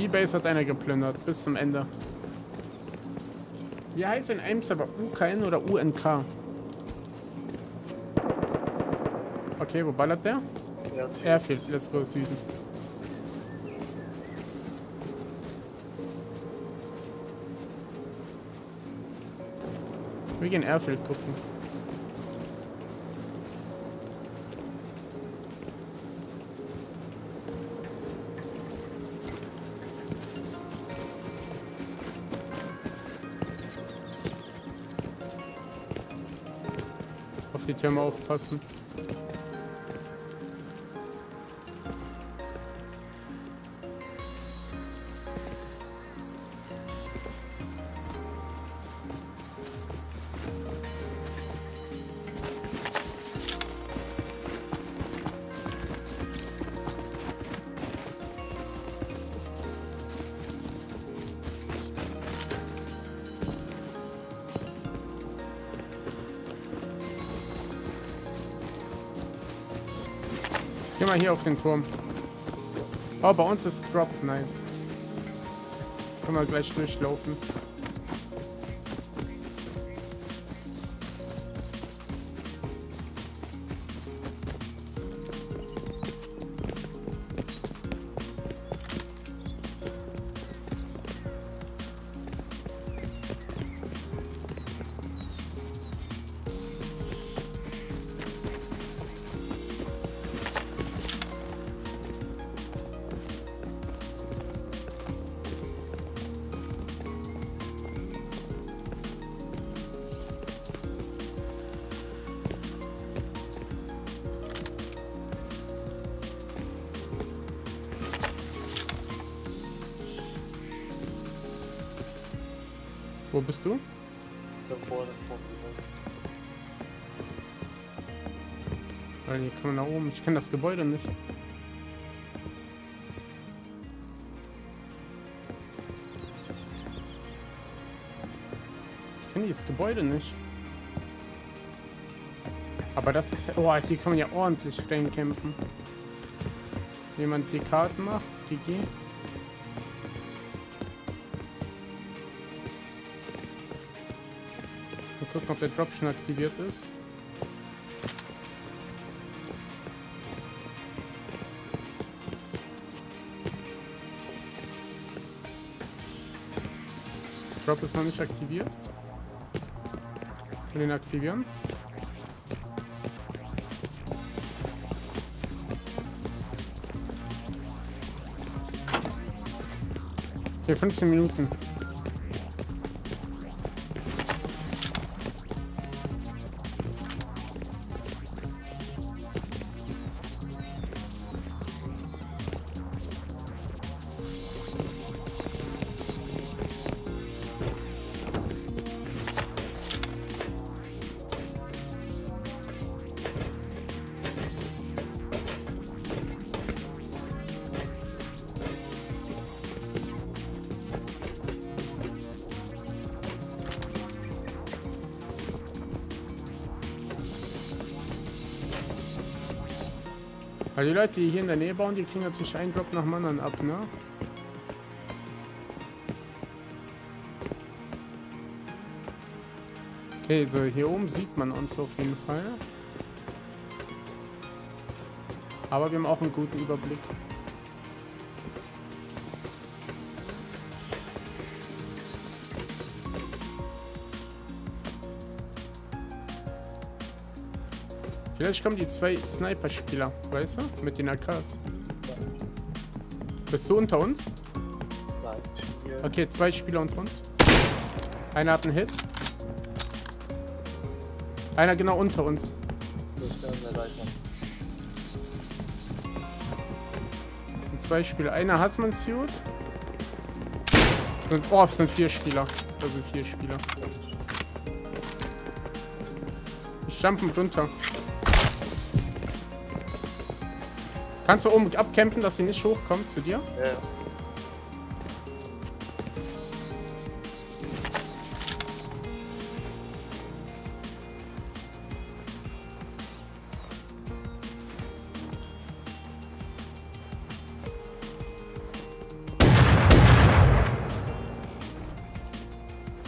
Die Base hat einer geplündert, bis zum Ende. Wie heißt in einem Server? UKN oder UNK? Okay, wo ballert der? Airfield. Airfield, let's go Süden. Wir gehen Airfield gucken. Türme aufpassen. Mal hier auf den Turm. Oh, bei uns ist Drop. Nice. Können wir gleich durchlaufen. Wo bist du? Da vorne vom Weil hier kann man nach oben. Ich kenne das Gebäude nicht. Ich kenne dieses Gebäude nicht. Aber das ist ja... Oh, hier kann man ja ordentlich campen. Jemand die Karten macht, GG. Mal gucken, ob der Drop schon aktiviert ist. Drop ist noch nicht aktiviert. Ich will den aktivieren. Okay, 15 Minuten. Weil die Leute, die hier in der Nähe bauen, die kriegen natürlich einen Drop nach dem anderen ab, ne? Okay, so hier oben sieht man uns auf jeden Fall. Aber wir haben auch einen guten Überblick. Vielleicht kommen die zwei Sniper-Spieler, weißt du? Mit den AKs. Bist du unter uns? Nein. Okay, zwei Spieler unter uns. Einer hat einen Hit. Einer genau unter uns. Das sind zwei Spieler. Einer hat man Suit. Sind, oh, es sind vier Spieler. Also vier Spieler. Ich jumpen runter. Kannst du oben abcampen, dass sie nicht hochkommt zu dir? Ja.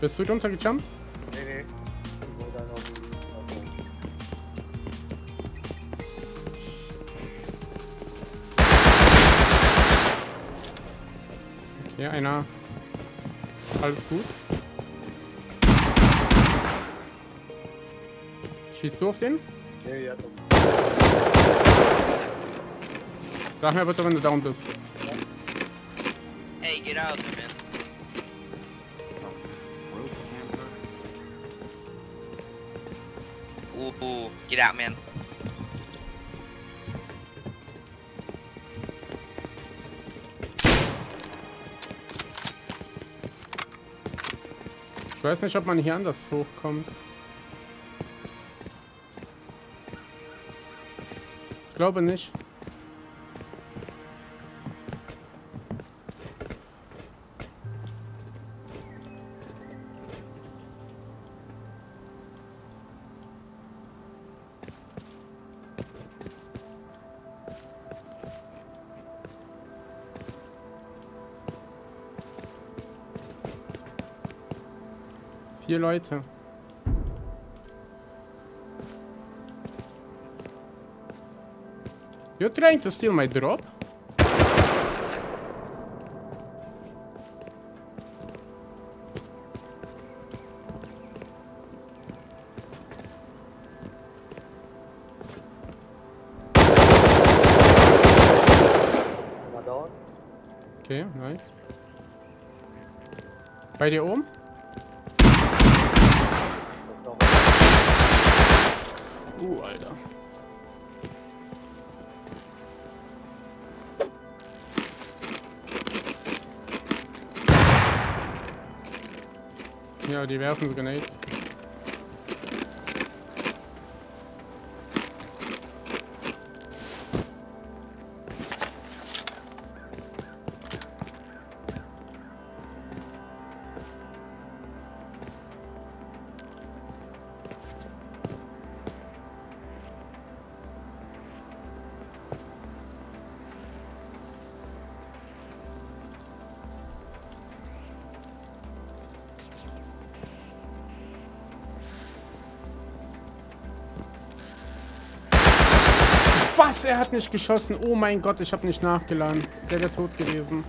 Bist du runtergejumpt? Okay, einer. Alles gut. Schießt du auf den? Nee, ja, doch. Sag mir bitte, wenn du down bist. Hey, get out there, man. Ooh, ooh, get out, man. Ich weiß nicht, ob man hier anders hochkommt. Ich glaube nicht. Vier Leute. You're trying to steal my drop? Okay, nice. Bei dir oben? Noch. Uh, Alter. Ja, die werfen Grenades. Er hat nicht geschossen. Oh mein Gott, ich habe nicht nachgeladen. Der wäre tot gewesen.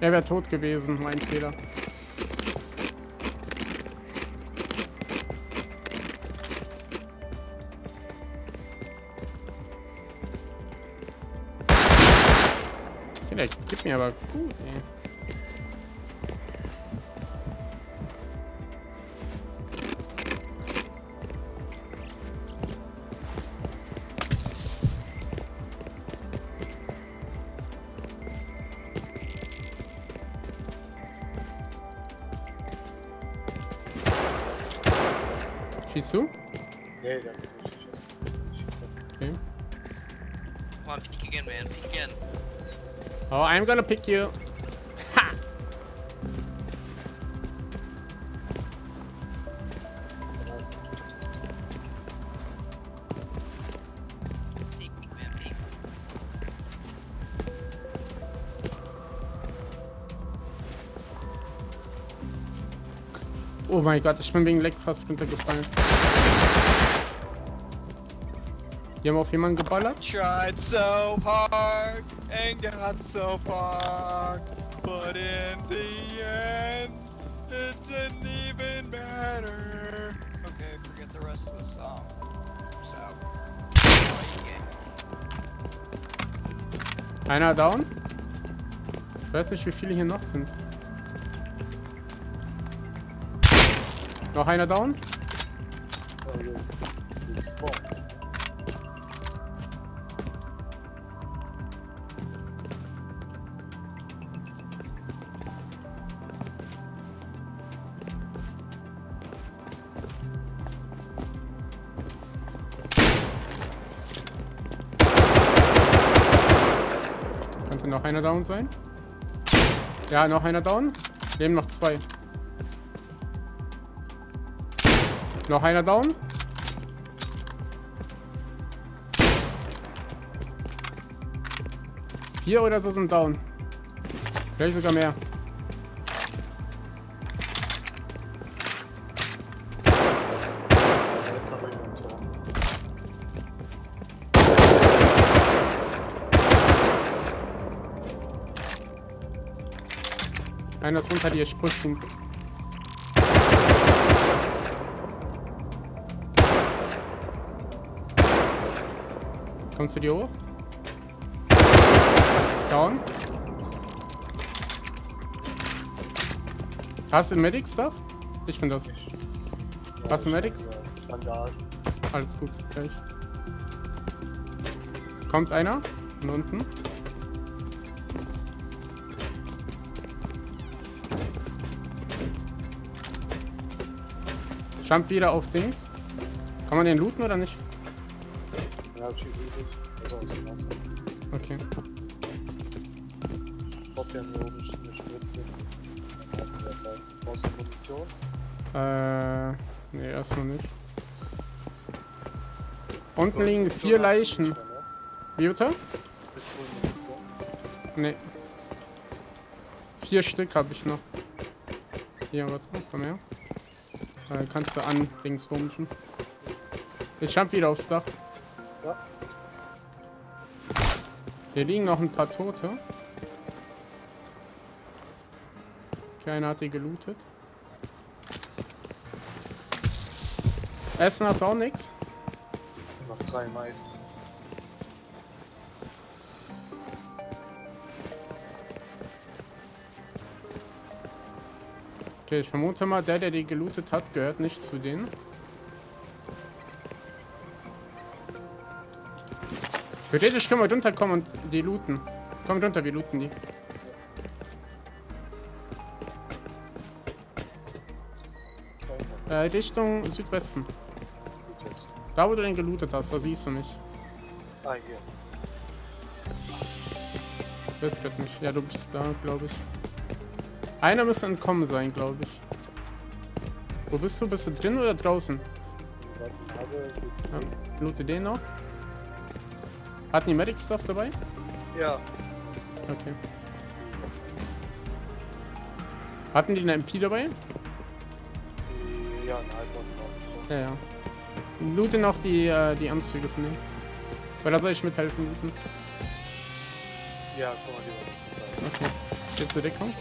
Er wäre tot gewesen. Mein Fehler. Der gibt mir aber gut, ey. Schießt du? Nee, der hat mich nicht geschossen. Okay. Come on, peek again, man. Peek again. Oh, I'm gonna pick you. Oh mein Gott, ich bin wegen Leck fast runtergefallen. Die haben auf jemanden geballert. Tried so hard and got so far, but in the end, it didn't even matter. Okay, forget the rest of the song. So, Einer down. Ich weiß nicht, wie viele hier noch sind. Noch einer down. Könnte noch einer down sein. Ja, noch einer down. Leben noch zwei. Noch einer down. Vier oder so sind down. Vielleicht sogar mehr. Einer ist unter dir, sprich Kommst du dir hoch? Down. Hast du Medic Stuff? Ich bin das. Hast du Medics? Alles gut, gleich. Kommt einer von unten. Jump wieder auf Dings. Kann man den looten oder nicht? Ja, hab ich übrig. Also. Okay. Ich hab hier nur oben steht eine Spritze. Haben wir. Brauchst du Munition? Äh, nee, erstmal nicht. Unten So, liegen Munition vier du Leichen. mehr, ne? Wie bitte? Pistolenmunition. Nee. Vier Stück habe ich noch. Hier, warte, komm her. Äh, kannst du an Dings rumschen. Ich jump wieder aufs Dach. Ja. Hier liegen noch ein paar Tote. Keiner hat die gelootet. Essen hast du auch nichts? Noch drei Mais. Okay, ich vermute mal, der, der die gelootet hat, gehört nicht zu denen. Theoretisch können wir runterkommen und die looten. Komm runter, wir looten die. Äh, Richtung Südwesten. Da, wo du den gelootet hast, da siehst du mich. Ah, hier. Ich weiß grad nicht. Ja, du bist da, glaube ich. Einer müsste entkommen sein, glaube ich. Wo bist du? Bist du drin oder draußen? Ich habe, geht's Ja, loote den noch. Hatten die Medic Stuff dabei? Ja. Okay. Hatten die eine MP dabei? Ja, ein Halbmond noch. Ja, ja. Loote noch die, äh, die Anzüge von denen. Weil da soll ich mithelfen looten. Ja, guck mal, die war Okay. Jetzt zur Deckung.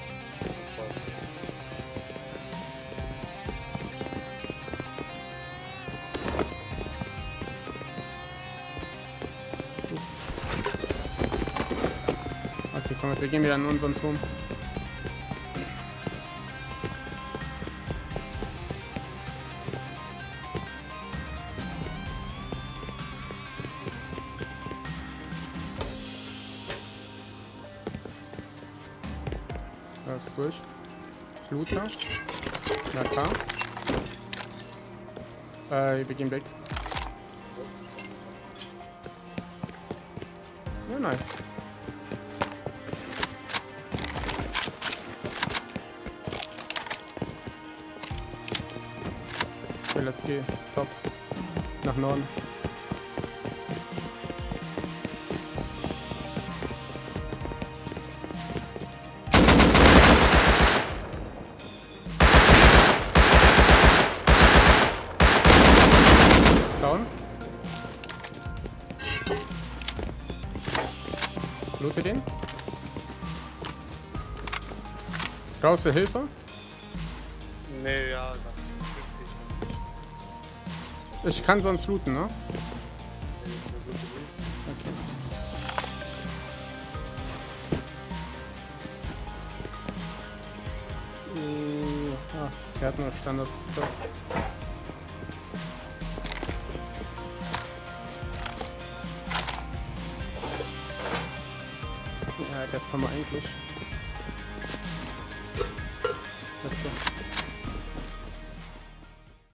Wir gehen wieder in unseren Turm. Da ist durch. Looter. Na klar. Äh, wir gehen weg. Ja, nice. Let's go. Top. Nach Norden. Down. Loote den. Du Hilfe? Ich kann sonst looten, ne? Der hat nur Standard Stock. Ja, das haben wir eigentlich. Okay.